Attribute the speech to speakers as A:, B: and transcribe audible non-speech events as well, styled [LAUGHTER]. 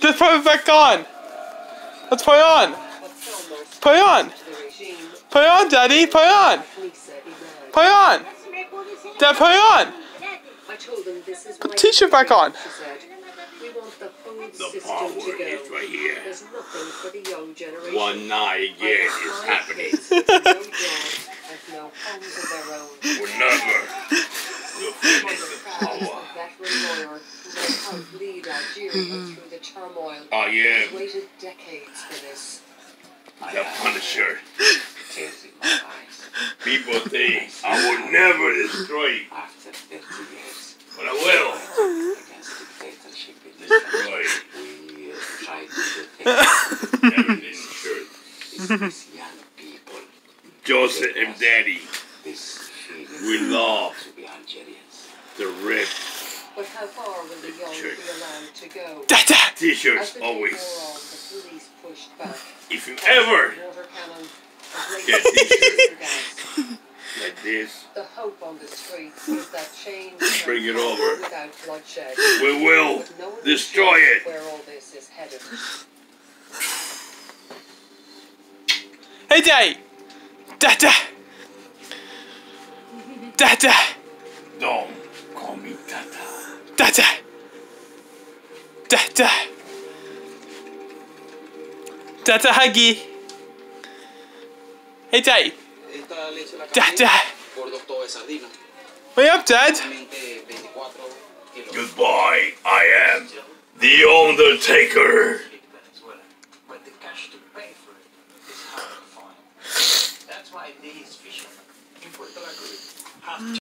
A: Just put it back on. Let's put it on. Put it on. Put it on, Daddy. Put it on. Put it on. Dad, put it on. Put the t-shirt back on.
B: The
C: power is right here. One night again is happening.
B: Kids with no jobs and no homes of their own.
C: Whenever the finish the
B: Proud is
C: power.
B: the veteran lawyer who knows how to lead Algeria through the turmoil.
C: Oh, I
B: He's
C: am
B: waited decades for this.
C: the Punisher.
D: Tears in my eyes.
C: People [LAUGHS] think I will never destroy you,
D: After 50 years
C: but I will
D: against dictatorship in
C: destroy
D: we uh, tried to do things.
C: everything sure.
D: It's these young people,
C: Joseph and Daddy,
D: this feeling
C: we love
D: to be Algerians.
C: the red
B: But how far will the young
C: Sure.
B: be allowed to go?
A: Dada.
B: As
C: t-shirts
B: day
C: always.
B: on, the police pushed back.
C: If you ever
B: Water cannon and
C: Get t-shirts. like this,
B: The hope on the streets is that change
C: Bring it over.
B: without bloodshed.
C: we will
B: no
C: destroy it.
B: Where all this is headed.
A: Hey, Daddy. Dada. Dada.
C: Don't
E: sardina.
A: Wake up, Dad.
E: Solamente 24 kilos.
C: Goodbye, I am the Undertaker.
D: Venezuela, but the cash to pay for it is hard to find. That's why these fishermen in Puerto La Cruz have